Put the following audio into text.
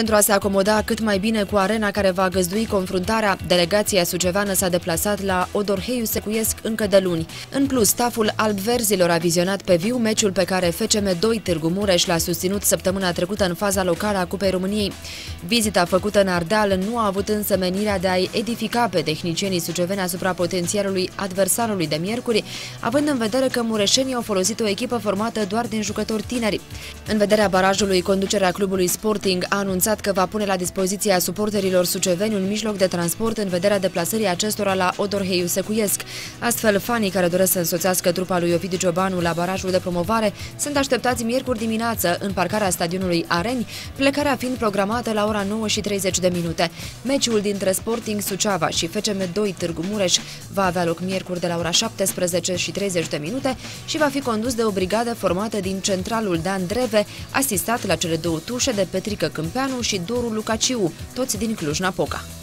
Pentru a se acomoda cât mai bine cu arena care va găzdui confruntarea, delegația suceveană s-a deplasat la Odorheiu Secuiesc încă de luni. În plus, staful alb-verzilor a vizionat pe viu meciul pe care FCM 2 Târgu Mureș l-a susținut săptămâna trecută în faza locală a Cupei României. Vizita făcută în Ardeal nu a avut însă menirea de a-i edifica pe tehnicienii suceveni asupra potențialului adversarului de miercuri, având în vedere că mureșenii au folosit o echipă formată doar din jucători tineri. În vederea barajului, conducerea clubului Sporting a anunțat anunțat că va pune la dispoziția suporterilor suceveni un mijloc de transport în vederea deplasării acestora la Odorheiu Secuiesc. Astfel, fanii care doresc să însoțească trupa lui Ovidiu Ciobanu la barajul de promovare sunt așteptați miercuri dimineață în parcarea stadionului Areni, plecarea fiind programată la ora 9 și 30 de minute. Meciul dintre Sporting Suceava și FCM 2 Târgu Mureș va avea loc miercuri de la ora 17 și 30 de minute și va fi condus de o brigadă formată din centralul Dan Dreve, asistat la cele două tușe de Petrică Câmpeanu și Doru Lucaciu, toți din Cluj-Napoca.